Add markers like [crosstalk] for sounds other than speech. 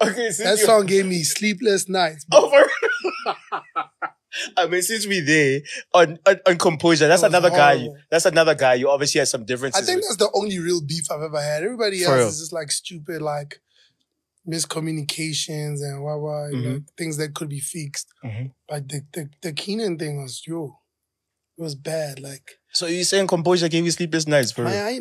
Okay, since That song gave me sleepless nights. Bro. Oh, Over. [laughs] I mean, since we there on, on on composure, that's That another another guy. That's another guy. You obviously had some differences. I think with. that's the only real beef I've ever had. Everybody For else real. is just like stupid, like miscommunications and wah wah, you know, things that could be fixed. Mhm. But the, the the Kiernan thing was yo, it was bad. Like So you saying composure gave you sleepless nights, bro? I, I